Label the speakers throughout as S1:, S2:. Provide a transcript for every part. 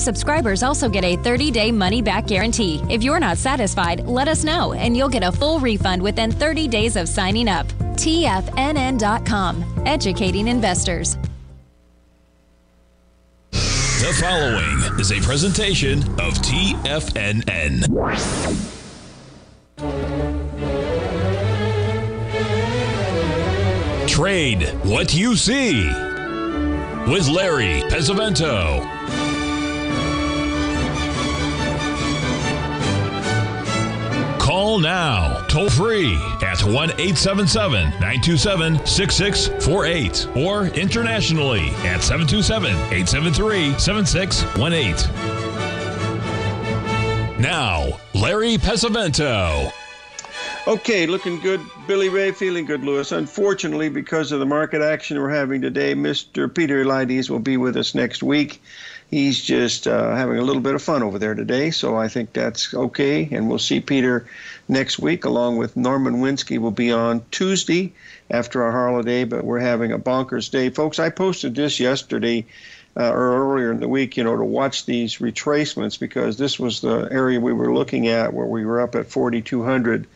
S1: subscribers also get a 30 day money back guarantee. If you're not satisfied, let us know and you'll get a full refund within 30 days of signing up. TFNN.com, educating investors.
S2: The following is a presentation of TFNN. Trade what you see with Larry Pesavento. Call now, toll free at 1 877 927 6648 or internationally at 727 873 7618. Now, Larry Pesavento.
S3: Okay, looking good. Billy Ray feeling good, Lewis. Unfortunately, because of the market action we're having today, Mr. Peter Eliades will be with us next week. He's just uh, having a little bit of fun over there today, so I think that's okay. And we'll see Peter next week, along with Norman Winski. will be on Tuesday after our holiday, but we're having a bonkers day. Folks, I posted this yesterday uh, or earlier in the week, you know, to watch these retracements because this was the area we were looking at where we were up at 4,200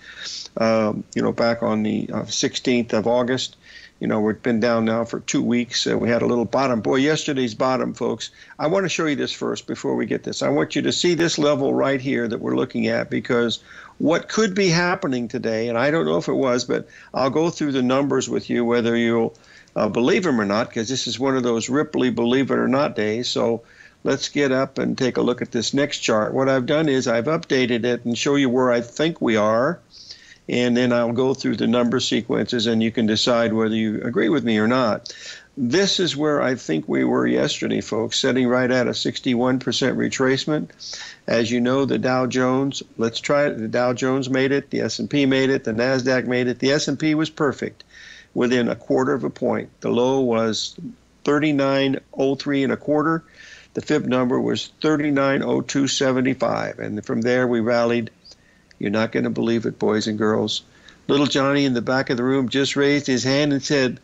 S3: um, you know, back on the uh, 16th of August. You know, we've been down now for two weeks. Uh, we had a little bottom. Boy, yesterday's bottom, folks. I want to show you this first before we get this. I want you to see this level right here that we're looking at because what could be happening today, and I don't know if it was, but I'll go through the numbers with you, whether you'll uh, believe them or not, because this is one of those Ripley believe it or not days. So let's get up and take a look at this next chart. What I've done is I've updated it and show you where I think we are and then I'll go through the number sequences and you can decide whether you agree with me or not. This is where I think we were yesterday, folks, sitting right at a 61% retracement. As you know, the Dow Jones, let's try it. The Dow Jones made it, the S&P made it, the Nasdaq made it. The S&P was perfect within a quarter of a point. The low was 3903 and a quarter. The fib number was 390275 and from there we rallied you're not going to believe it, boys and girls. Little Johnny in the back of the room just raised his hand and said,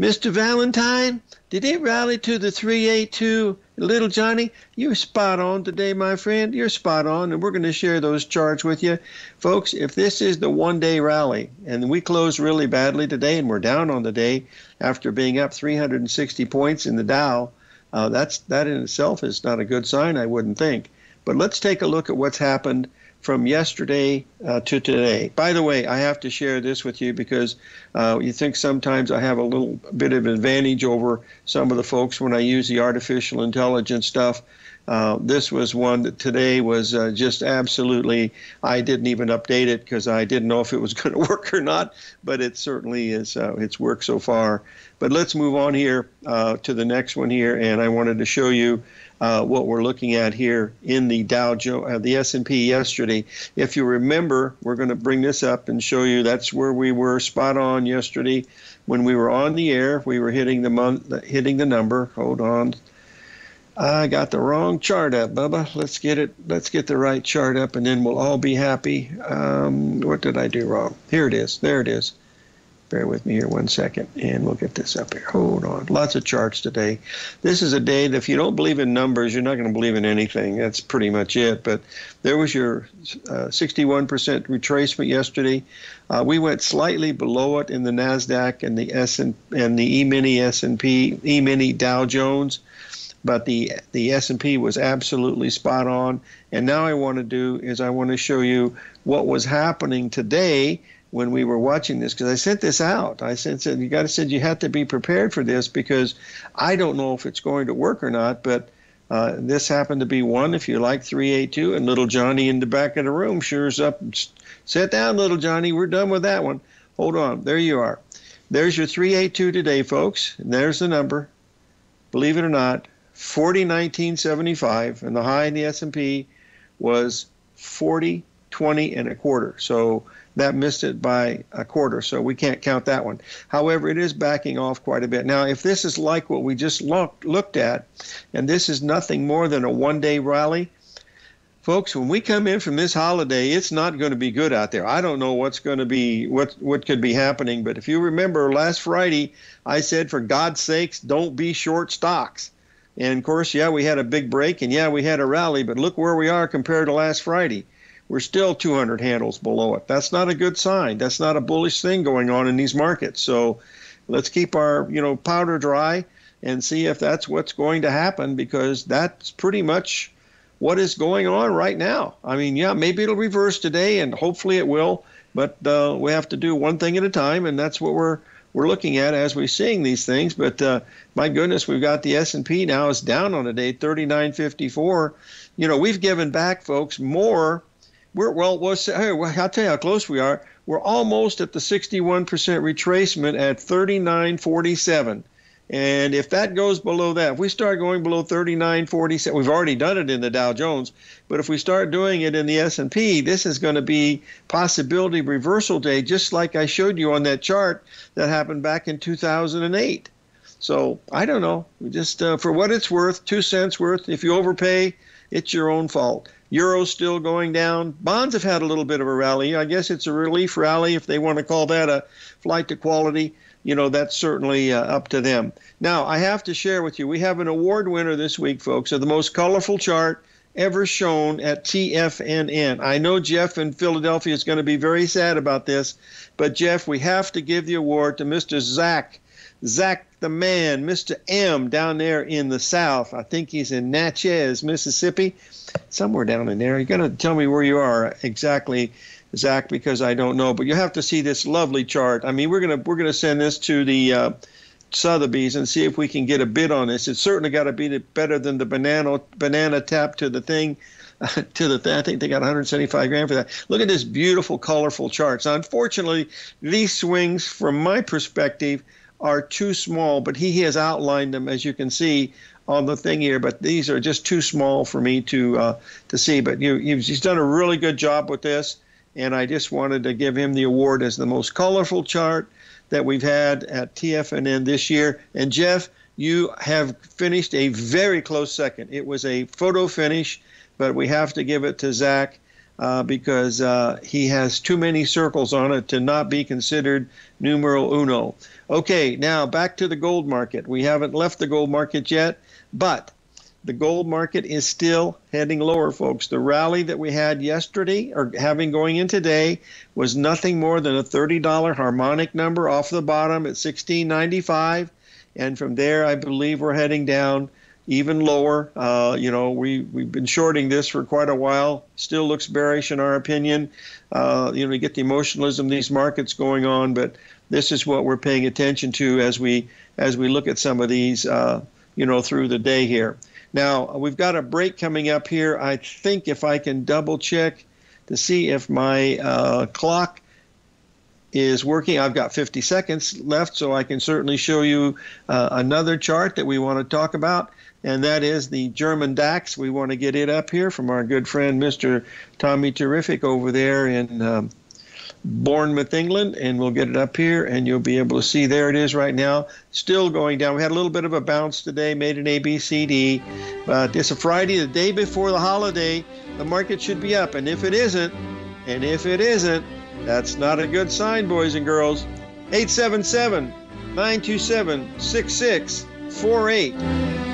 S3: Mr. Valentine, did it rally to the 382? Little Johnny, you're spot on today, my friend. You're spot on, and we're going to share those charts with you. Folks, if this is the one day rally, and we closed really badly today, and we're down on the day after being up 360 points in the Dow, uh, that's, that in itself is not a good sign, I wouldn't think. But let's take a look at what's happened from yesterday uh, to today. By the way, I have to share this with you because uh, you think sometimes I have a little bit of advantage over some of the folks when I use the artificial intelligence stuff. Uh, this was one that today was uh, just absolutely, I didn't even update it because I didn't know if it was going to work or not, but it certainly is, uh, it's worked so far. But let's move on here uh, to the next one here, and I wanted to show you uh, what we're looking at here in the Dow Jones, the S&P yesterday. If you remember, we're going to bring this up and show you that's where we were spot on yesterday when we were on the air. We were hitting the month, hitting the number. Hold on. I got the wrong chart up, Bubba. Let's get it. Let's get the right chart up, and then we'll all be happy. Um, what did I do wrong? Here it is. There it is. Bear with me here one second, and we'll get this up here. Hold on. Lots of charts today. This is a day that if you don't believe in numbers, you're not going to believe in anything. That's pretty much it. But there was your uh, 61% retracement yesterday. Uh, we went slightly below it in the Nasdaq and the S and, and the E-mini S&P, E-mini Dow Jones but the the S&P was absolutely spot on. And now I want to do is I want to show you what was happening today when we were watching this because I sent this out. I said, said you got to said you have to be prepared for this because I don't know if it's going to work or not. But uh, this happened to be one. If you like 382, and little Johnny in the back of the room sure's up. Sit down, little Johnny. We're done with that one. Hold on. There you are. There's your 382 today, folks. There's the number. Believe it or not, 401975, and the high in the S&P was 4020 and a quarter. So that missed it by a quarter, so we can't count that one. However, it is backing off quite a bit. Now, if this is like what we just looked, looked at, and this is nothing more than a one day rally, folks, when we come in from this holiday, it's not going to be good out there. I don't know what's going to be, what, what could be happening, but if you remember last Friday, I said, for God's sakes, don't be short stocks. And of course, yeah, we had a big break and yeah, we had a rally, but look where we are compared to last Friday. We're still 200 handles below it. That's not a good sign. That's not a bullish thing going on in these markets. So let's keep our, you know, powder dry and see if that's what's going to happen because that's pretty much what is going on right now. I mean, yeah, maybe it'll reverse today and hopefully it will, but uh, we have to do one thing at a time and that's what we're we're looking at as we're seeing these things. But uh, my goodness, we've got the S&P now is down on a day, 39.54. You know, we've given back, folks, more. We're well. We'll say, hey, I'll tell you how close we are. We're almost at the 61% retracement at 39.47. And if that goes below that, if we start going below 39.47, we've already done it in the Dow Jones, but if we start doing it in the S&P, this is going to be possibility reversal day, just like I showed you on that chart that happened back in 2008. So I don't know. Just uh, for what it's worth, two cents worth. If you overpay, it's your own fault. Euro's still going down. Bonds have had a little bit of a rally. I guess it's a relief rally if they want to call that a flight to quality you know, that's certainly uh, up to them. Now, I have to share with you, we have an award winner this week, folks, of the most colorful chart ever shown at TFNN. I know Jeff in Philadelphia is going to be very sad about this, but Jeff, we have to give the award to Mr. Zach. Zach the man, Mr. M down there in the south. I think he's in Natchez, Mississippi, somewhere down in there. You're going to tell me where you are exactly Zach, because I don't know. But you have to see this lovely chart. I mean, we're gonna we're gonna send this to the uh, Sotheby's and see if we can get a bid on this. It's certainly got to be better than the banana banana tap to the thing. to the. I think they got 175 grand for that. Look at this beautiful, colorful charts. Now, unfortunately, these swings, from my perspective, are too small. But he has outlined them, as you can see, on the thing here, but these are just too small for me to uh, to see. But you, he's done a really good job with this and I just wanted to give him the award as the most colorful chart that we've had at TFNN this year. And Jeff, you have finished a very close second. It was a photo finish, but we have to give it to Zach uh, because uh, he has too many circles on it to not be considered numero uno. Okay, now back to the gold market. We haven't left the gold market yet, but the gold market is still heading lower, folks. The rally that we had yesterday, or having going in today, was nothing more than a $30 harmonic number off the bottom at 16.95, and from there, I believe we're heading down even lower. Uh, you know, we we've been shorting this for quite a while. Still looks bearish in our opinion. Uh, you know, we get the emotionalism these markets going on, but this is what we're paying attention to as we as we look at some of these. Uh, you know, through the day here. Now, we've got a break coming up here. I think if I can double check to see if my uh, clock is working, I've got 50 seconds left, so I can certainly show you uh, another chart that we want to talk about, and that is the German DAX. We want to get it up here from our good friend, Mr. Tommy Terrific, over there in. Um, Bournemouth, England, and we'll get it up here, and you'll be able to see there it is right now, still going down. We had a little bit of a bounce today, made an ABCD, but it's a Friday, the day before the holiday. The market should be up, and if it isn't, and if it isn't, that's not a good sign, boys and girls. 877 927 6648.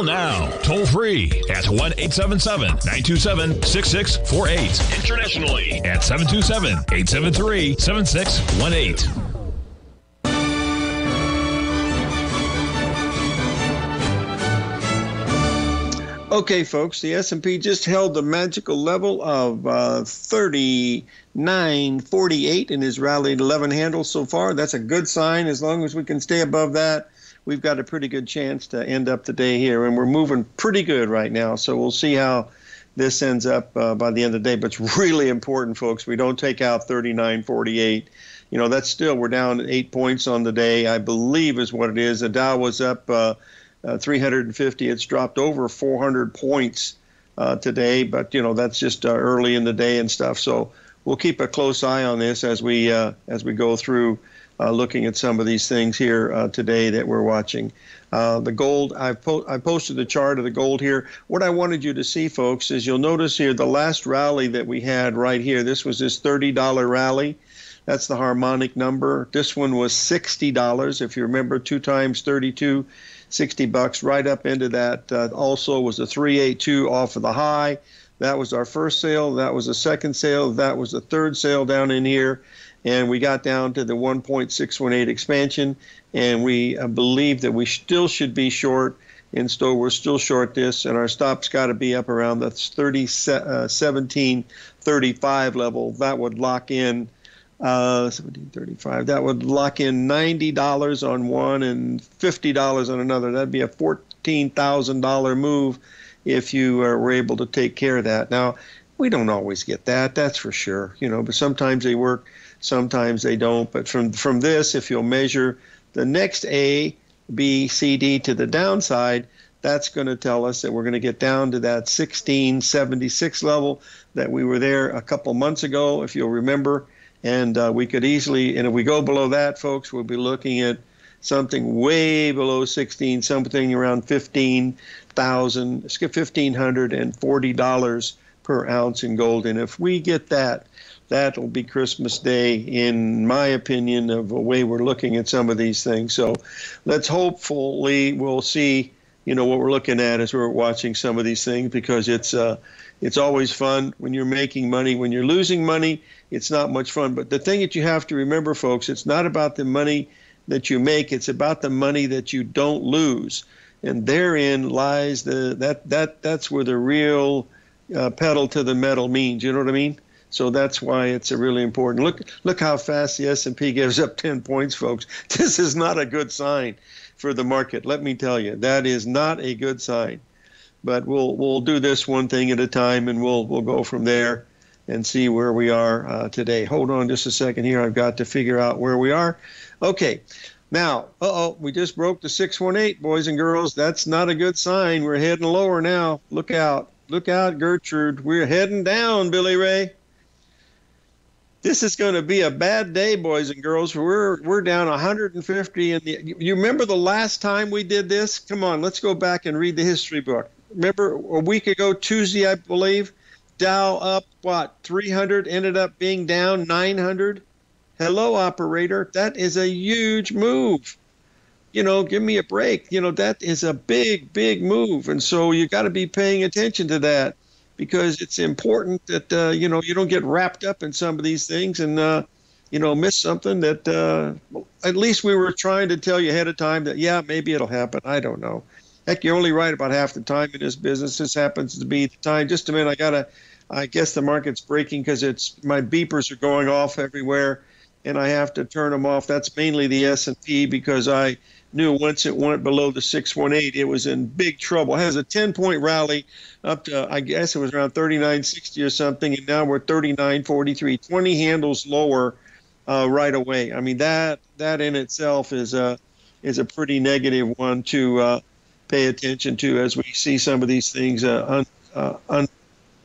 S2: Call now, toll free at 1 877 927 6648. Internationally at 727 873 7618.
S3: Okay, folks, the S&P just held the magical level of uh, 39.48 and has rallied 11 handles so far. That's a good sign. As long as we can stay above that, we've got a pretty good chance to end up the day here. And we're moving pretty good right now. So we'll see how this ends up uh, by the end of the day. But it's really important, folks. We don't take out 39.48. You know, that's still, we're down eight points on the day, I believe is what it is. The Dow was up. Uh, uh, 350. It's dropped over 400 points uh, today, but you know that's just uh, early in the day and stuff. So we'll keep a close eye on this as we uh, as we go through uh, looking at some of these things here uh, today that we're watching. the gold, I, po- I posted the chart of the gold here. What I wanted you to see, folks, is you'll notice here the last rally that we had right here. This was this $30 rally. That's the harmonic number. This one was $60. If you remember, two times 32 60 bucks right up into that. Uh, also was a 382 off of the high. That was our first sale. That was the second sale. That was the third sale down in here. And we got down to the 1.618 expansion. And we uh, believe that we still should be short. And so we're still short this. And our stop's got to be up around the 30, uh, 1735 level. That would lock in uh, 1735. That would lock in $90 on one and $50 on another. That'd be a $14,000 move if you were able to take care of that. Now, we don't always get that, that's for sure, you know, but sometimes they work, sometimes they don't. But from, from this, if you'll measure the next A, B, C, D to the downside, that's going to tell us that we're going to get down to that 1676 level that we were there a couple months ago, if you'll remember. And uh, we could easily, and if we go below that, folks, we'll be looking at something way below 16, something around 15,000, $1,540 per ounce in gold. And if we get that, that'll be Christmas Day, in my opinion, of the way we're looking at some of these things. So let's hopefully we'll see, you know, what we're looking at as we're watching some of these things because it's uh, it's always fun when you're making money. When you're losing money, it's not much fun. But the thing that you have to remember, folks, it's not about the money that you make, it's about the money that you don't lose. And therein lies the that that that's where the real uh, pedal to the metal means. You know what I mean? So that's why it's a really important. Look, look how fast the S&P gives up 10 points, folks. This is not a good sign for the market. Let me tell you, that is not a good sign. But we'll we'll do this one thing at a time, and we'll we'll go from there and see where we are uh, today. Hold on just a second here. I've got to figure out where we are. Okay. Now, uh oh, we just broke the 618, boys and girls. That's not a good sign. We're heading lower now. Look out. Look out, Gertrude. We're heading down, Billy Ray. This is going to be a bad day, boys and girls. We're we're down 150 in the you remember the last time we did this? Come on, let's go back and read the history book. Remember a week ago Tuesday, I believe, Dow up what 300 ended up being down 900. Hello, operator. That is a huge move. You know, give me a break. You know, that is a big, big move. And so you got to be paying attention to that because it's important that, uh, you know, you don't get wrapped up in some of these things and, uh, you know, miss something that uh, at least we were trying to tell you ahead of time that, yeah, maybe it'll happen. I don't know. Heck, you're only right about half the time in this business. This happens to be the time. Just a minute. I got to, I guess the market's breaking because it's my beepers are going off everywhere and I have to turn them off. That's mainly the S&P because I knew once it went below the 618, it was in big trouble. It has a 10 point rally up to, I guess it was around 39.60 or something, and now we're 39.43, 20 handles lower uh, right away. I mean that that in itself is a is a pretty negative one to uh, pay attention to as we see some of these things uh, un, uh, un,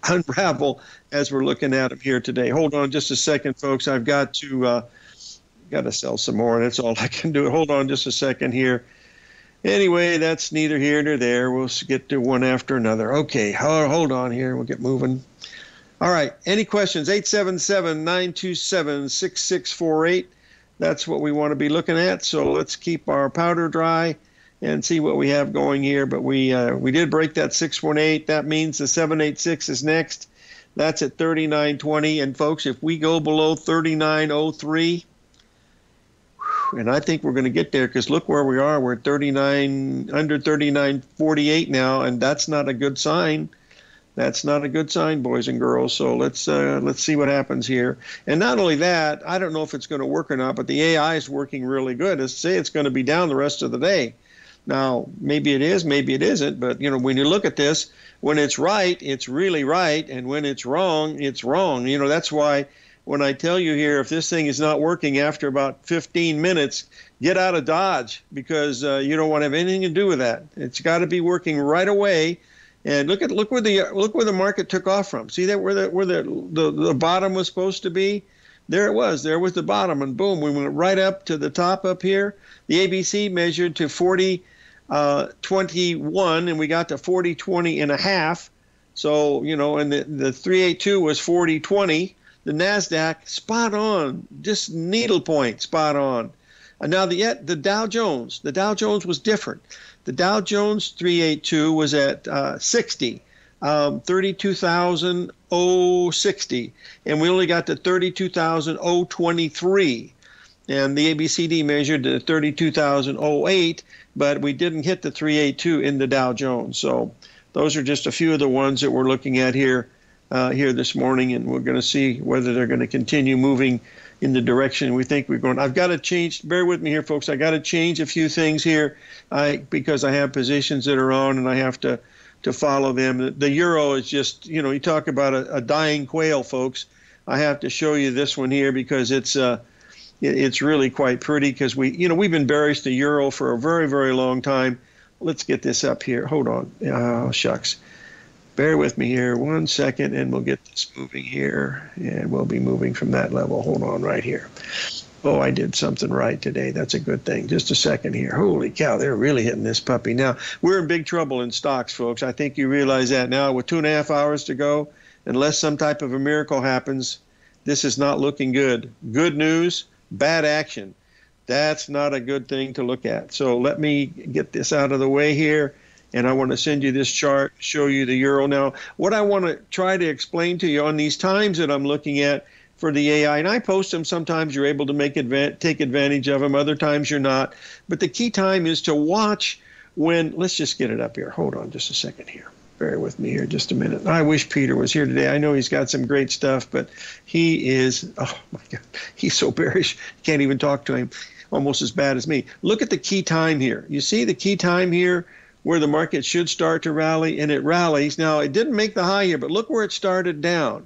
S3: unravel as we're looking at them here today. Hold on just a second, folks. I've got to uh, got to sell some more, and that's all I can do. Hold on just a second here. Anyway, that's neither here nor there. We'll get to one after another. Okay, hold on here. We'll get moving. All right. Any questions? 877 927 6648. That's what we want to be looking at. So let's keep our powder dry and see what we have going here. But we uh, we did break that 618. That means the 786 is next. That's at 39.20. And folks, if we go below 39.03, and I think we're going to get there because look where we are. We're at 39 under 39.48 now, and that's not a good sign. That's not a good sign, boys and girls. So let's uh, let's see what happens here. And not only that, I don't know if it's going to work or not, but the AI is working really good. Let's say it's going to be down the rest of the day. Now, maybe it is, maybe it isn't, but you know, when you look at this, when it's right, it's really right, and when it's wrong, it's wrong. You know, that's why when I tell you here, if this thing is not working after about 15 minutes, get out of Dodge because uh, you don't want to have anything to do with that. It's got to be working right away. And look at look where the look where the market took off from. See that where the where the, the the bottom was supposed to be. There it was. There was the bottom, and boom, we went right up to the top up here. The ABC measured to 40 uh, 21, and we got to 40 20 and a half. So, you know, and the, the 382 was 40 20. The NASDAQ, spot on, just needle point, spot on. And now the, the Dow Jones, the Dow Jones was different. The Dow Jones 382 was at uh, 60. Um, 32,060, and we only got to 32,023. And the ABCD measured to 32,008, but we didn't hit the 382 in the Dow Jones. So those are just a few of the ones that we're looking at here uh, here this morning, and we're going to see whether they're going to continue moving in the direction we think we're going. I've got to change. Bear with me here, folks. I got to change a few things here, I because I have positions that are on, and I have to to follow them. The, the euro is just, you know, you talk about a, a, dying quail, folks. I have to show you this one here because it's uh, it's really quite pretty because we, you know, we've been bearish the euro for a very, very long time. Let's get this up here. Hold on. Oh, shucks. Bear with me here one second and we'll get this moving here. And we'll be moving from that level. Hold on right here. Oh, I did something right today. That's a good thing. Just a second here. Holy cow, they're really hitting this puppy. Now, we're in big trouble in stocks, folks. I think you realize that now. With two and a half hours to go, unless some type of a miracle happens, this is not looking good. Good news bad action. That's not a good thing to look at. So let me get this out of the way here. And I want to send you this chart, show you the euro. Now, what I want to try to explain to you on these times that I'm looking at for the AI, and I post them. Sometimes you're able to make adva- take advantage of them. Other times you're not. But the key time is to watch when. Let's just get it up here. Hold on just a second here. bear with me here just a minute. I wish Peter was here today. I know he's got some great stuff, but he is, oh my God, he's so bearish. Can't even talk to him. Almost as bad as me. Look at the key time here. You see the key time here where the market should start to rally, and it rallies. Now, it didn't make the high here, but look where it started down.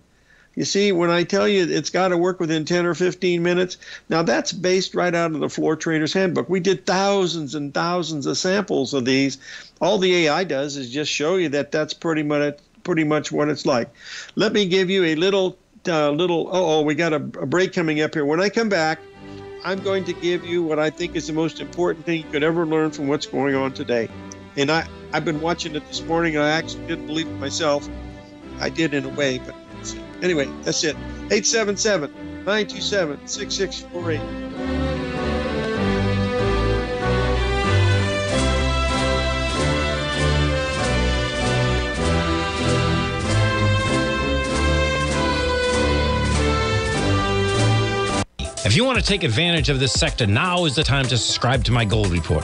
S3: You see, when I tell you it's got to work within 10 or 15 minutes, now that's based right out of the Floor Traders Handbook. We did thousands and thousands of samples of these. All the AI does is just show you that that's pretty much pretty much what it's like. Let me give you a little uh, little. Oh, we got a, a break coming up here. When I come back, I'm going to give you what I think is the most important thing you could ever learn from what's going on today. And I I've been watching it this morning. And I actually didn't believe it myself. I did in a way, but Anyway, that's it. 877 927 6648.
S4: If you want to take advantage of this sector, now is the time to subscribe to my gold report.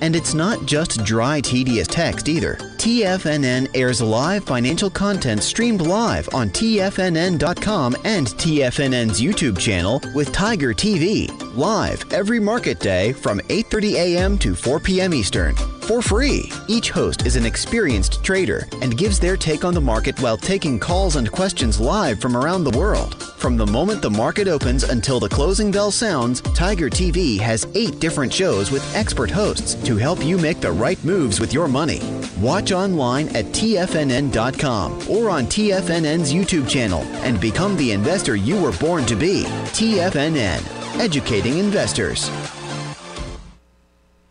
S5: And it's not just dry, tedious text either. TFNN airs live financial content streamed live on TFNN.com and TFNN's YouTube channel with Tiger TV, live every market day from 8.30 a.m. to 4 p.m. Eastern for free. Each host is an experienced trader and gives their take on the market while taking calls and questions live from around the world. From the moment the market opens until the closing bell sounds, Tiger TV has eight different shows with expert hosts to help you make the right moves with your money. Watch online at TFNN.com or on TFNN's YouTube channel and become the investor you were born to be. TFNN, educating investors.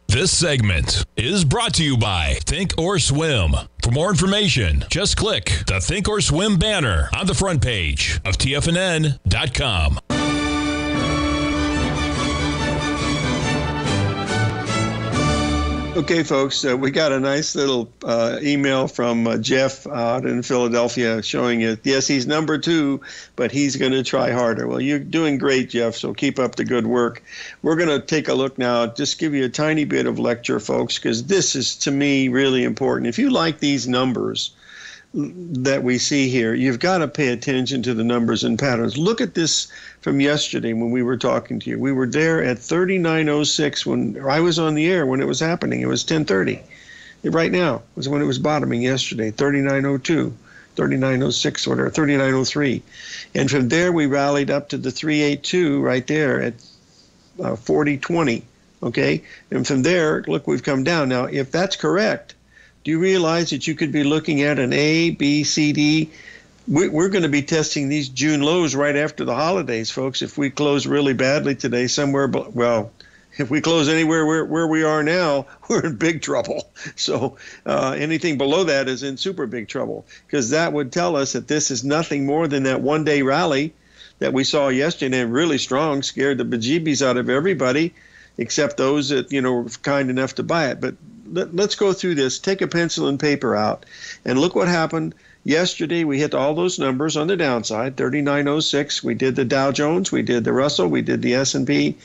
S2: This segment is brought to you by Thinkorswim. For more information, just click the Thinkorswim banner on the front page of TFNN.com.
S3: Okay, folks, uh, we got a nice little uh, email from uh, Jeff out in Philadelphia showing it. Yes, he's number two, but he's going to try harder. Well, you're doing great, Jeff, so keep up the good work. We're going to take a look now, just give you a tiny bit of lecture, folks, because this is, to me, really important. If you like these numbers, that we see here, you've got to pay attention to the numbers and patterns. Look at this from yesterday when we were talking to you. We were there at 3906 when I was on the air when it was happening. It was 1030. Right now was when it was bottoming yesterday, 3902. 3906 or 3903. And from there, we rallied up to the 382 right there at uh, 4020. Okay. And from there, look, we've come down. Now, if that's correct, do you realize that you could be looking at an A, B, C, D? We're going to be testing these June lows right after the holidays, folks. If we close really badly today, somewhere, well, if we close anywhere where, where we are now, we're in big trouble. So uh, anything below that is in super big trouble because that would tell us that this is nothing more than that one day rally that we saw yesterday and really strong, scared the bejeebies out of everybody except those that you know were kind enough to buy it. But let, us go through this. Take a pencil and paper out, and look what happened yesterday. We hit all those numbers on the downside, 3906. We did the Dow Jones, we did the Russell, we did the S&P,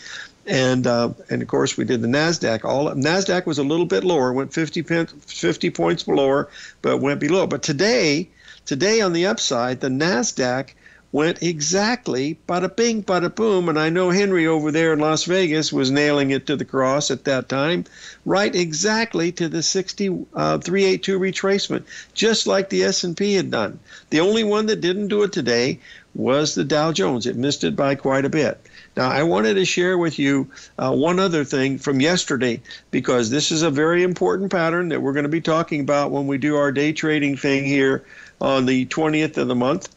S3: and uh, and of course we did the Nasdaq. All Nasdaq was a little bit lower, went 50 50 points below, but went below. But today, today on the upside, the Nasdaq went exactly bada bing, bada boom. And I know Henry over there in Las Vegas was nailing it to the cross at that time, right exactly to the 6382 uh, retracement, just like the S&P had done. The only one that didn't do it today was the Dow Jones. It missed it by quite a bit. Now, I wanted to share with you uh, one other thing from yesterday because this is a very important pattern that we're going to be talking about when we do our day trading thing here on the 20th of the month.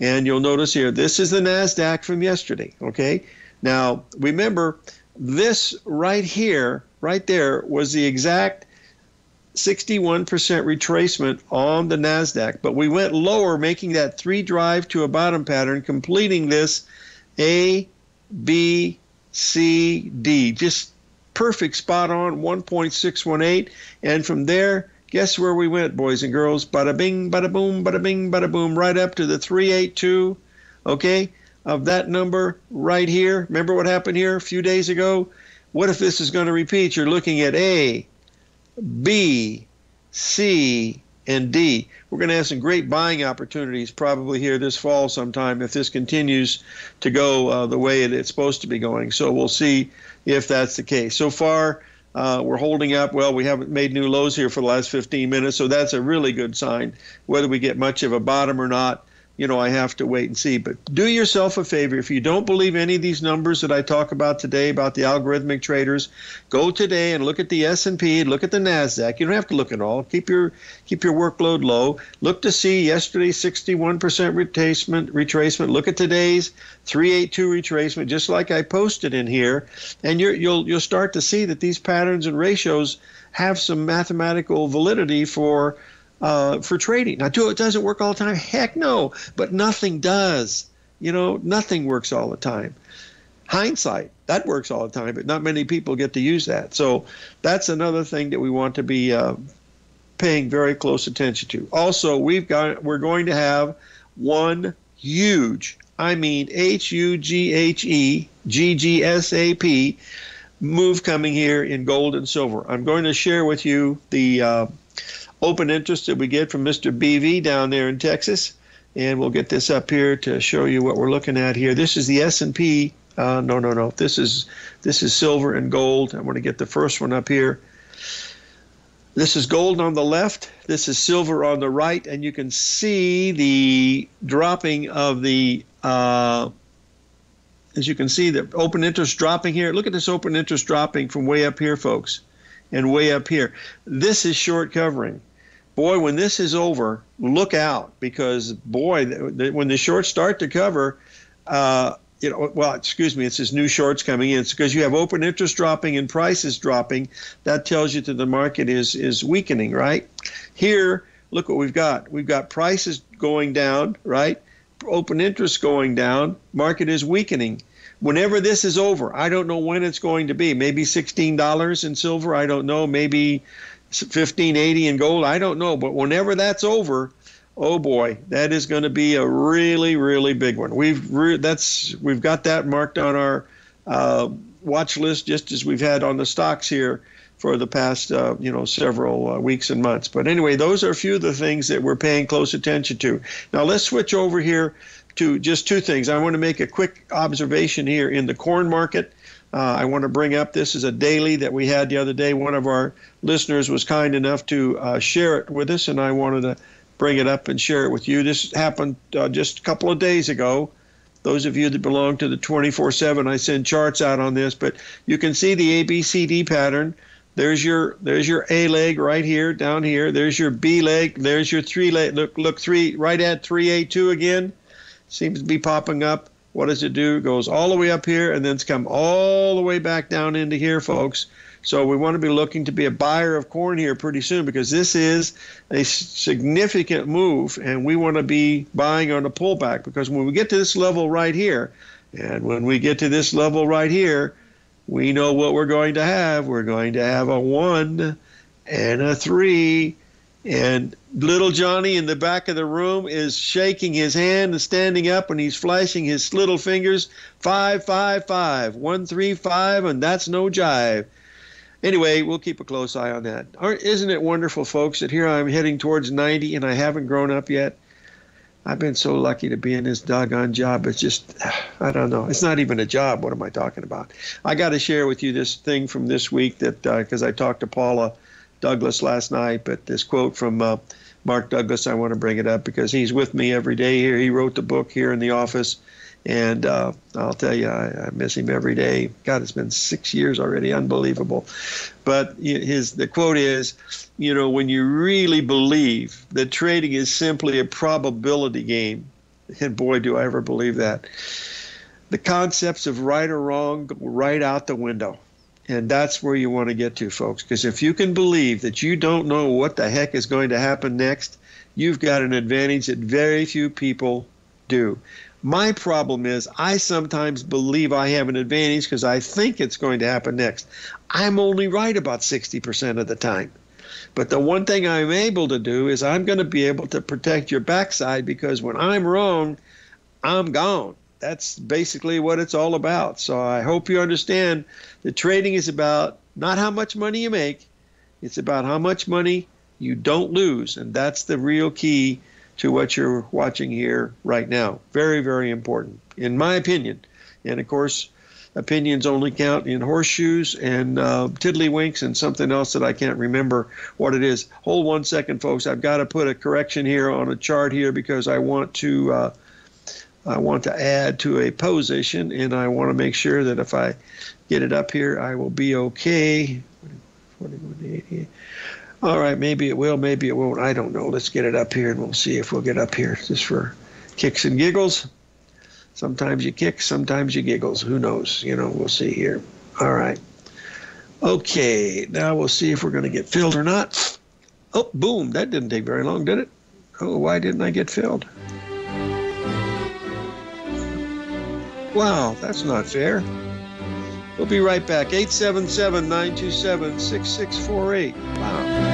S3: And you'll notice here, this is the NASDAQ from yesterday, okay? Now, remember, this right here, right there, was the exact 61% retracement on the NASDAQ, but we went lower, making that three drive to a bottom pattern, completing this A, B, C, D. Just perfect spot on, 1.618. And from there, Guess where we went, boys and girls? Bada bing, bada boom, bada bing, bada boom, right up to the 382, okay, of that number right here. Remember what happened here a few days ago? What if this is going to repeat? You're looking at A, B, C, and D. We're going to have some great buying opportunities probably here this fall sometime if this continues to go uh, the way it's supposed to be going. So we'll see if that's the case. So far, uh, we're holding up. Well, we haven't made new lows here for the last 15 minutes, so that's a really good sign. Whether we get much of a bottom or not, you know, I have to wait and see. But do yourself a favor. If you don't believe any of these numbers that I talk about today about the algorithmic traders, go today and look at the S&P, look at the Nasdaq. You don't have to look at all. Keep your keep your workload low. Look to see yesterday's 61% retracement. Retracement. Look at today's 382 retracement, just like I posted in here, and you you'll you'll start to see that these patterns and ratios have some mathematical validity for uh, for trading. Now, do it doesn't work all the time? Heck no, but nothing does. You know, nothing works all the time. Hindsight, that works all the time, but not many people get to use that. So that's another thing that we want to be uh, paying very close attention to. Also, we've got we're going to have one huge, I mean H U G H E G G S A P move coming here in gold and silver. I'm going to share with you the uh, open interest that we get from Mr. BV down there in Texas. And we'll get this up here to show you what we're looking at here. This is the S&P. Uh, no, no, no. This is this is silver and gold. I want to get the first one up here. This is gold on the left. This is silver on the right, and you can see the dropping of the. Uh, as you can see, the open interest dropping here. Look at this open interest dropping from way up here, folks, and way up here. This is short covering boy, when this is over, look out because boy, when the shorts start to cover, uh, you know, well, excuse me, it's this new shorts coming in. It's because you have open interest dropping and prices dropping. That tells you that the market is is weakening, right? Here, look what we've got. We've got prices going down, right? Open interest going down. Market is weakening. Whenever this is over, I don't know when it's going to be. Maybe sixteen dollars in silver. I don't know. Maybe 1580 in gold. I don't know, but whenever that's over, oh boy, that is going to be a really, really big one. We've re- that's we've got that marked on our uh, watch list, just as we've had on the stocks here for the past uh, you know several uh, weeks and months. But anyway, those are a few of the things that we're paying close attention to. Now let's switch over here to just two things. I want to make a quick observation here in the corn market. Uh, I want to bring up this is a daily that we had the other day. One of our listeners was kind enough to uh, share it with us, and I wanted to bring it up and share it with you. This happened uh, just a couple of days ago. Those of you that belong to the 24 7, I send charts out on this, but you can see the ABCD pattern. There's your there's your A leg right here, down here. There's your B leg. There's your three leg. Look look three right at 382 again. Seems to be popping up what does it do? It goes all the way up here and then it's come all the way back down into here, folks. So we want to be looking to be a buyer of corn here pretty soon because this is a significant move and we want to be buying on a pullback because when we get to this level right here, and when we get to this level right here, we know what we're going to have. We're going to have a one and a three and little Johnny in the back of the room is shaking his hand and standing up, and he's flashing his little fingers. Five, five, five, one, three, five, and that's no jive. Anyway, we'll keep a close eye on that. Aren't, isn't it wonderful, folks, that here I'm heading towards 90 and I haven't grown up yet? I've been so lucky to be in this doggone job. It's just, I don't know. It's not even a job. What am I talking about? I got to share with you this thing from this week that, because uh, I talked to Paula Douglas last night, but this quote from uh, Mark Douglas, I want to bring it up because he's with me every day here. He wrote the book here in the office, and uh, I'll tell you, I, I, miss him every day. God, it's been six years already, unbelievable. But his the quote is, you know, when you really believe that trading is simply a probability game, and boy, do I ever believe that. The concepts of right or wrong go right out the window. And that's where you want to get to, folks. Because if you can believe that you don't know what the heck is going to happen next, you've got an advantage that very few people do. My problem is I sometimes believe I have an advantage because I think it's going to happen next. I'm only right about 60% of the time. But the one thing I'm able to do is I'm going to be able to protect your backside because when I'm wrong, I'm gone that's basically what it's all about. So I hope you understand that trading is about not how much money you make, it's about how much money you don't lose. And that's the real key to what you're watching here right now. Very, very important, in my opinion. And of course, opinions only count in horseshoes and uh, tiddlywinks and something else that I can't remember what it is. Hold one second, folks. I've got to put a correction here on a chart here because I want to. Uh, I want to add to a position, and I want to make sure that if I get it up here, I will be okay. All right, maybe it will, maybe it won't. I don't know. Let's get it up here, and we'll see if we'll get up here just for kicks and giggles. Sometimes you kick, sometimes you giggles. Who knows? You know, we'll see here. All right. Okay, now we'll see if we're going to get filled or not. Oh, boom. That didn't take very long, did it? Oh, why didn't I get filled? Wow, that's not fair. We'll be right back. 877 927 6648. Wow.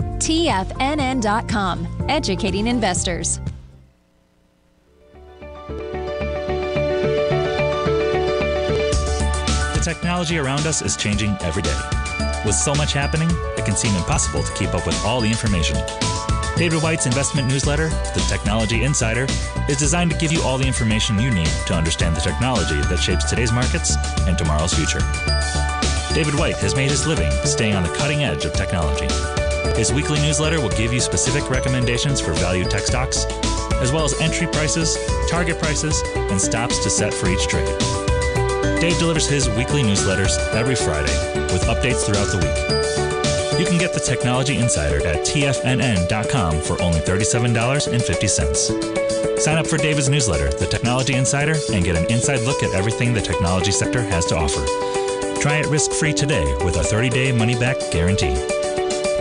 S1: TFNN.com, educating investors.
S6: The technology around us is changing every day. With so much happening, it can seem impossible to keep up with all the information. David White's investment newsletter, The Technology Insider, is designed to give you all the information you need to understand the technology that shapes today's markets and tomorrow's future. David White has made his living staying on the cutting edge of technology. His weekly newsletter will give you specific recommendations for value tech stocks, as well as entry prices, target prices, and stops to set for each trade. Dave delivers his weekly newsletters every Friday with updates throughout the week. You can get the Technology Insider at tfnn.com for only $37.50. Sign up for David's newsletter, The Technology Insider, and get an inside look at everything the technology sector has to offer. Try it risk free today with a 30 day money back guarantee.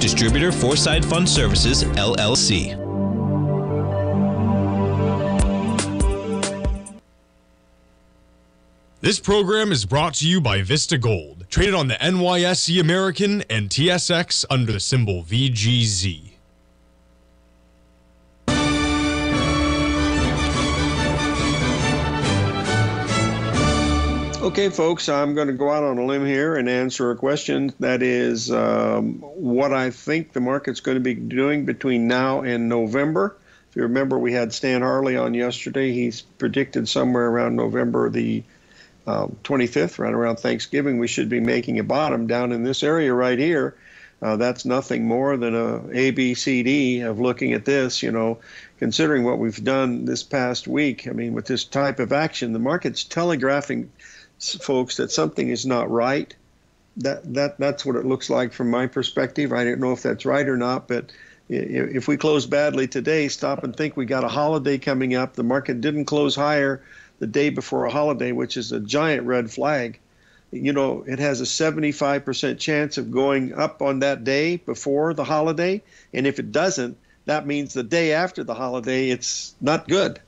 S7: Distributor Foreside Fund Services, LLC.
S8: This program is brought to you by Vista Gold, traded on the NYSE American and TSX under the symbol VGZ.
S3: Okay, folks, I'm going to go out on a limb here and answer a question that is um, what I think the market's going to be doing between now and November. If you remember, we had Stan Harley on yesterday. He's predicted somewhere around November the uh, 25th, right around Thanksgiving, we should be making a bottom down in this area right here. Uh, that's nothing more than a ABCD of looking at this, you know, considering what we've done this past week. I mean, with this type of action, the market's telegraphing folks that something is not right. That that that's what it looks like from my perspective. I don't know if that's right or not, but if we close badly today, stop and think we got a holiday coming up. The market didn't close higher the day before a holiday, which is a giant red flag. You know, it has a 75% chance of going up on that day before the holiday. And if it doesn't, that means the day after the holiday, it's not good.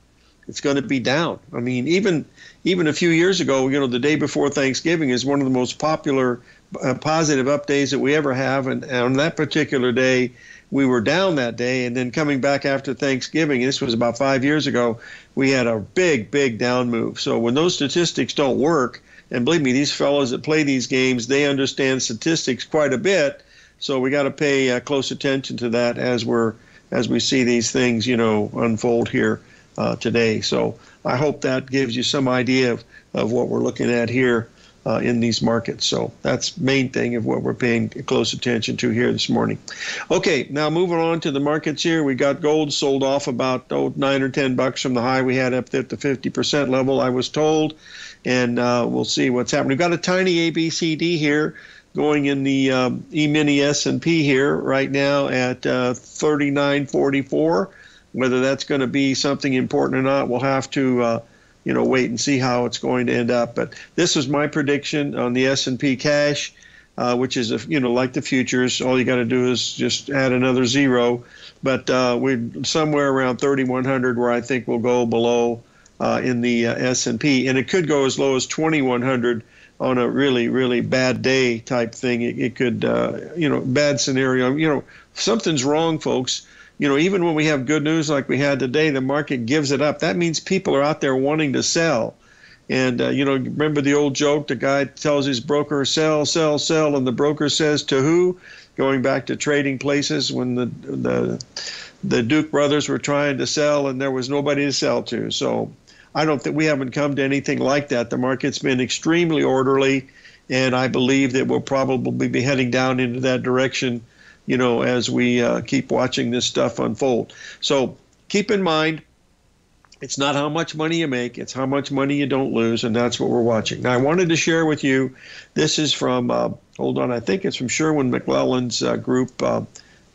S3: It's going to be down. I mean, even even a few years ago, you know, the day before Thanksgiving is one of the most popular uh, positive up days that we ever have. And, and, on that particular day, we were down that day. And then coming back after Thanksgiving, this was about five years ago, we had a big, big down move. So when those statistics don't work, and believe me, these fellows that play these games, they understand statistics quite a bit. So we got to pay uh, close attention to that as we're as we see these things, you know, unfold here uh, today. So I hope that gives you some idea of, of what we're looking at here uh, in these markets. So that's main thing of what we're paying close attention to here this morning. Okay, now moving on to the markets here. We got gold sold off about oh, nine or ten bucks from the high we had up at the 50% level, I was told. And uh, we'll see what's happening. We've got a tiny ABCD here going in the um, E-mini S&P here right now at uh, 39.44. Whether that's going to be something important or not, we'll have to, uh, you know, wait and see how it's going to end up. But this is my prediction on the S&P cash, uh, which is, a, you know, like the futures. All you got to do is just add another zero. But uh, we're somewhere around 3,100, where I think we'll go below uh, in the uh, S&P, and it could go as low as 2,100 on a really, really bad day type thing. It, it could, uh, you know, bad scenario. You know, something's wrong, folks you know, even when we have good news like we had today, the market gives it up. That means people are out there wanting to sell. And, uh, you know, remember the old joke the guy tells his broker, sell, sell, sell, and the broker says to who? Going back to trading places when the, the, the Duke brothers were trying to sell and there was nobody to sell to. So I don't think we haven't come to anything like that. The market's been extremely orderly, and I believe that we'll probably be heading down into that direction you know, as we uh, keep watching this stuff unfold. So keep in mind, it's not how much money you make, it's how much money you don't lose, and that's what we're watching. Now, I wanted to share with you this is from, uh, hold on, I think it's from Sherman McClellan's uh, group uh,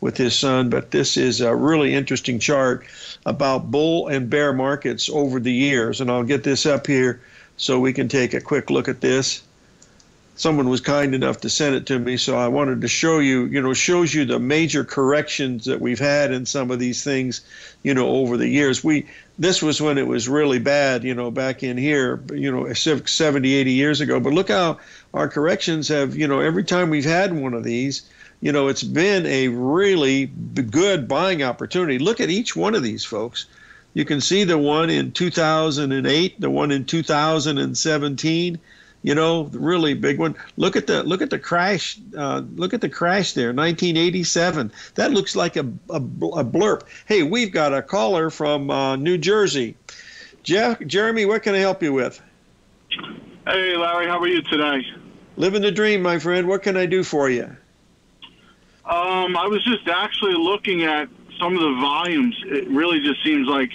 S3: with his son, but this is a really interesting chart about bull and bear markets over the years. And I'll get this up here so we can take a quick look at this. Someone was kind enough to send it to me, so I wanted to show you. You know, shows you the major corrections that we've had in some of these things. You know, over the years, we this was when it was really bad. You know, back in here, you know, 70, 80 years ago. But look how our corrections have. You know, every time we've had one of these you know, it's been a really good buying opportunity. Look at each one of these folks. You can see the one in 2008, the one in 2017. You know, really big one. Look at the look at the crash. Uh, look at the crash there, 1987. That looks like a, a, a blurb. Hey, we've got a caller from uh, New Jersey. Jeff, Jeremy, what can I help you with?
S9: Hey, Larry, how are you today?
S3: Living the dream, my friend. What can I do for you?
S9: Um, I was just actually looking at some of the volumes. It really just seems like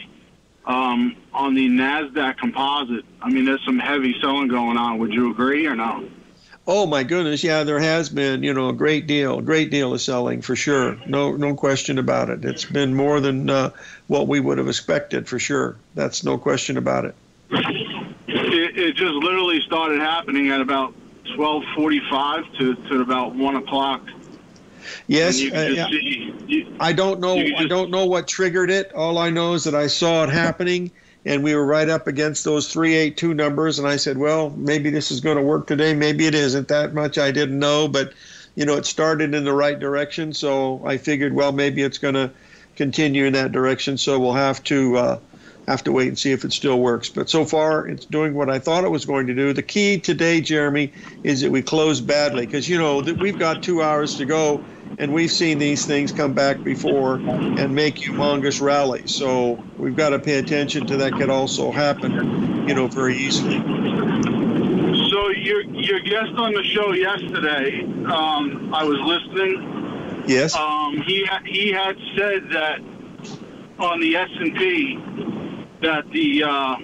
S9: um, on the Nasdaq Composite. I mean, there's some heavy selling going on. Would you agree or no?
S3: Oh my goodness, yeah, there has been, you know, a great deal, great deal of selling for sure. No, no question about it. It's been more than uh, what we would have expected for sure. That's no question about it.
S9: It, it just literally started happening at about 12:45 to, to about one o'clock
S3: Yes, uh, see, I don't know. I don't know what triggered it. All I know is that I saw it happening, and we were right up against those three eight two numbers. And I said, well, maybe this is going to work today. Maybe it isn't. That much I didn't know, but you know, it started in the right direction. So I figured, well, maybe it's going to continue in that direction. So we'll have to. Uh, have to wait and see if it still works. But so far, it's doing what I thought it was going to do. The key today, Jeremy, is that we close badly because you know that we've got two hours to go and we've seen these things come back before and make humongous rallies. So we've got to pay attention to that. Could also happen, you know, very easily.
S9: So your your guest on the show yesterday, um, I was listening.
S3: Yes.
S9: Um, he he had said that on the S and P that the uh,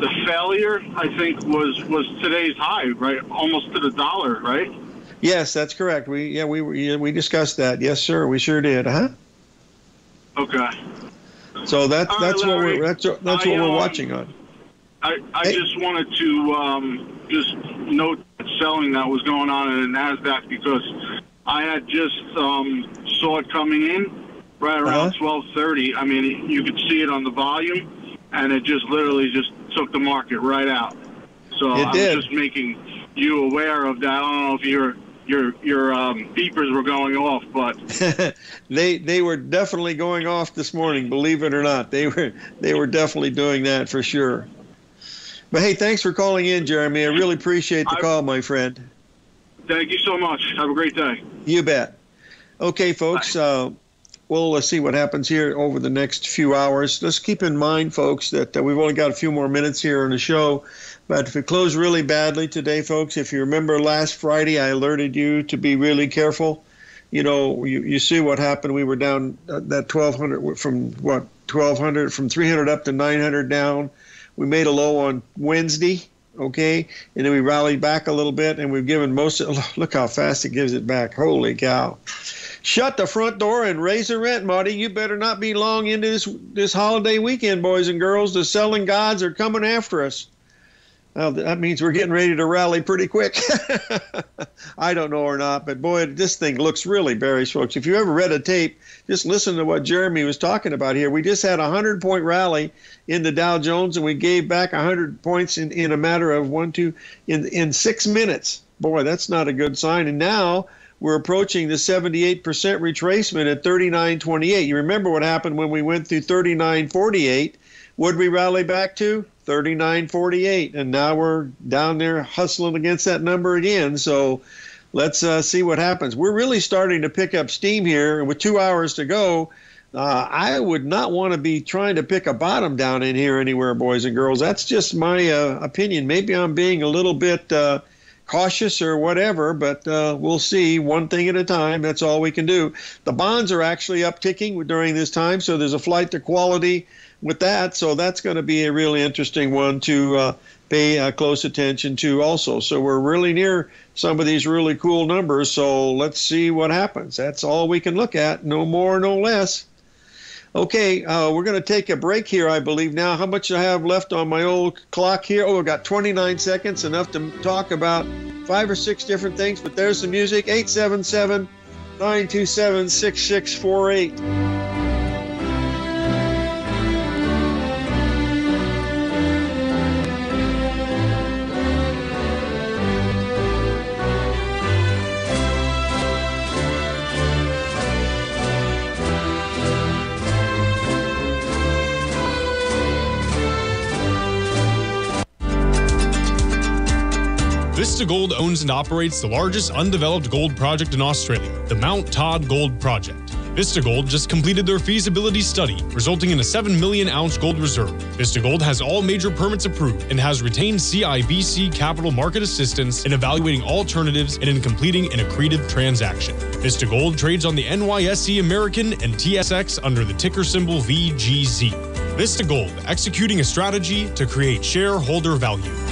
S9: the failure I think was was today's high, right? Almost to the dollar, right?
S3: Yes, that's correct. We yeah we we, we discussed that. Yes, sir. We sure did. Huh?
S9: Okay.
S3: So that's that's what we're that's that's what we're um, watching on.
S9: I, I hey. just wanted to um, just note that selling that was going on in the Nasdaq because I had just um, saw it coming in right around uh-huh. twelve thirty. I mean, you could see it on the volume, and it just literally just took the market right out. So
S3: it
S9: I'm
S3: did.
S9: just making you aware of that. I don't know if you're your your um, beepers were going off, but
S3: they they were definitely going off this morning. Believe it or not, they were they were definitely doing that for sure. But hey, thanks for calling in, Jeremy. I really appreciate the I, call, my friend.
S9: Thank you so much. Have a great day.
S3: You bet. Okay, folks. Uh, well, see what happens here over the next few hours. Let's keep in mind, folks, that we've only got a few more minutes here on the show. But if it closed really badly today, folks, if you remember last Friday, I alerted you to be really careful. You know, you, you see what happened. We were down uh, that 1,200 from what 1,200 from 300 up to 900 down. We made a low on Wednesday, okay, and then we rallied back a little bit, and we've given most. Of, look how fast it gives it back. Holy cow! Shut the front door and raise the rent, Marty. You better not be long into this this holiday weekend, boys and girls. The selling gods are coming after us. Well, that means we're getting ready to rally pretty quick. I don't know or not, but boy, this thing looks really bearish, folks. If you ever read a tape, just listen to what Jeremy was talking about here. We just had a 100 point rally in the Dow Jones, and we gave back 100 points in, in a matter of one, two, in, in six minutes. Boy, that's not a good sign. And now we're approaching the 78% retracement at 39.28. You remember what happened when we went through 39.48? Would we rally back to 39.48? And now we're down there hustling against that number again. So let's uh, see what happens. We're really starting to pick up steam here, and with two hours to go, uh, I would not want to be trying to pick a bottom down in here anywhere, boys and girls. That's just my uh, opinion. Maybe I'm being a little bit uh, cautious or whatever, but uh, we'll see one thing at a time. That's all we can do. The bonds are actually upticking during this time, so there's a flight to quality with that. So that's going to be a really interesting one to uh, pay uh, close attention to also. So we're really near some of these really cool numbers. So let's see what happens. That's all we can look at. No more, no less. Okay, uh, we're going to take a break here, I believe. Now, how much I have left on my old clock here? Oh, I've got 29 seconds, enough to talk about five or six different things, but there's the music 877 927 6648.
S8: Owns and operates the largest undeveloped gold project in Australia, the Mount Todd Gold Project. Vista Gold just completed their feasibility study, resulting in a 7 million ounce gold reserve. Vista Gold has all major permits approved and has retained CIBC capital market assistance in evaluating alternatives and in completing an accretive transaction. Vista Gold trades on the NYSE American and TSX under the ticker symbol VGZ. Vista Gold, executing a strategy to create shareholder value.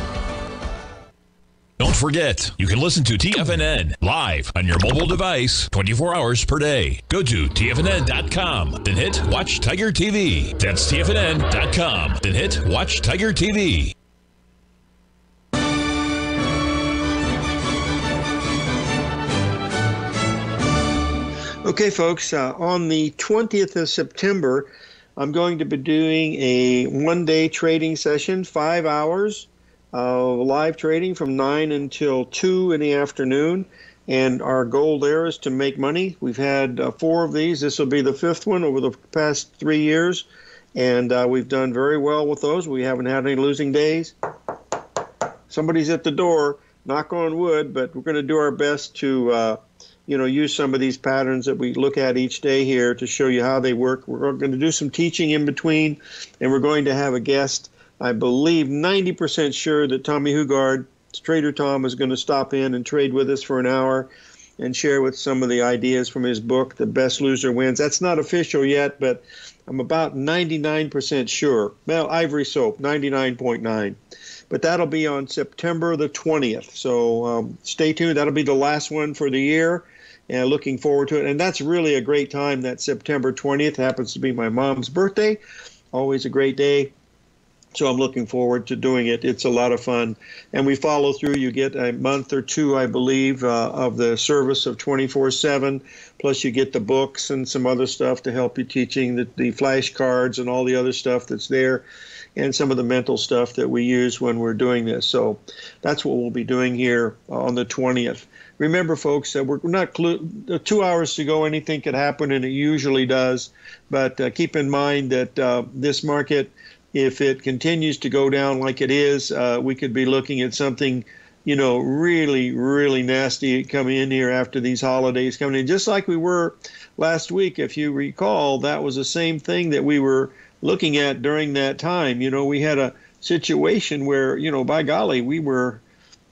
S2: Don't forget, you can listen to TFNN live on your mobile device 24 hours per day. Go to TFNN.com, then hit Watch Tiger TV. That's TFNN.com, then hit Watch Tiger TV.
S3: Okay, folks, uh, on the 20th of September, I'm going to be doing a one day trading session, five hours live trading from 9 until 2 in the afternoon. And our goal there is to make money. We've had uh, four of these. This will be the fifth one over the past three years. And uh, we've done very well with those. We haven't had any losing days. Somebody's at the door, knock on wood, but we're going to do our best to, uh, you know, use some of these patterns that we look at each day here to show you how they work. We're going to do some teaching in between, and we're going to have a guest I believe 90% sure that Tommy Hougaard, Trader Tom, is going to stop in and trade with us for an hour and share with some of the ideas from his book, The Best Loser Wins. That's not official yet, but I'm about 99% sure. Well, Ivory Soap, 99.9. But that'll be on September the 20th. So um, stay tuned. That'll be the last one for the year. And looking forward to it. And that's really a great time. That September 20th happens to be my mom's birthday. Always a great day So I'm looking forward to doing it. It's a lot of fun. And we follow through. You get a month or two, I believe, uh, of the service of 24 7. Plus, you get the books and some other stuff to help you teaching the, the flashcards and all the other stuff that's there and some of the mental stuff that we use when we're doing this. So that's what we'll be doing here on the 20th. Remember, folks, that we're not clu- two hours to go, anything could happen, and it usually does. But uh, keep in mind that uh, this market if it continues to go down like it is, uh, we could be looking at something, you know, really, really nasty coming in here after these holidays coming in. Just like we were last week, if you recall, that was the same thing that we were looking at during that time. You know, we had a situation where, you know, by golly, we were,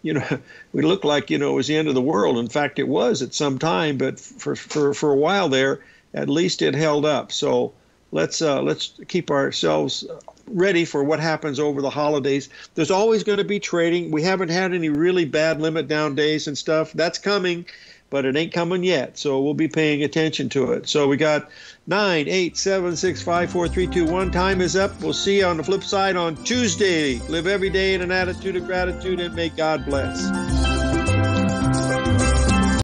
S3: you know, we looked like, you know, it was the end of the world. In fact, it was at some time, but for, for, for a while there, at least it held up. So let's uh, let's keep ourselves ready for what happens over the holidays. There's always going to be trading. We haven't had any really bad limit down days and stuff. That's coming, but it ain't coming yet. So we'll be paying attention to it. So we got nine, eight, seven, six, five, four, three, two, one. Time is up. We'll see you on the flip side on Tuesday. Live every day in an attitude of gratitude and may God bless.